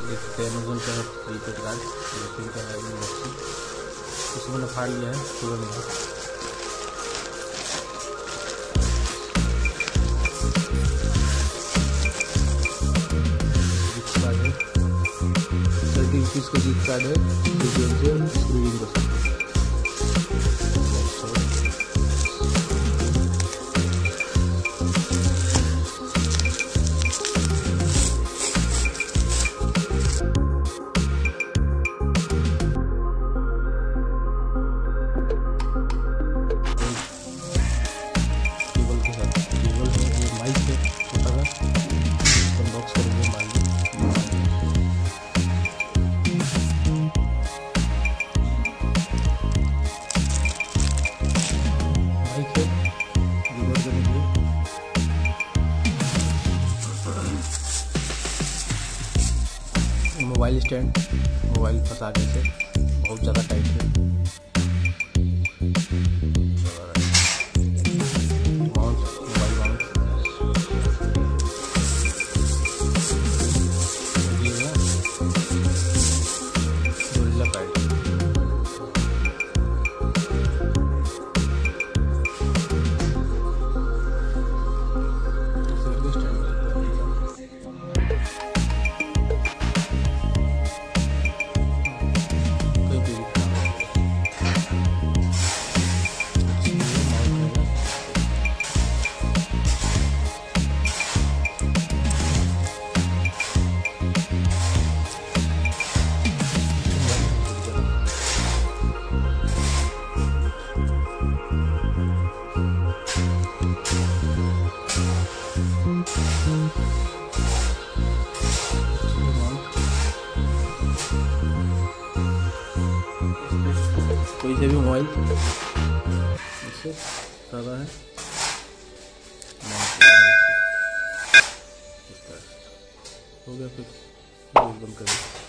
एक अमेजोन का है प्रीपेड कार्ड एयरटेल का है बच्ची इसको मैंने फाड़ लिया है तुरंत है। थर्टी रुपीज़ का गिफ्ट कार्ड है। सकते से मोबाइल स्टैंड मोबाइल फंसाने से बहुत ज़्यादा टाइट है कोई से भी मोबाइल। इससे है। हो गया फिर। बंद करें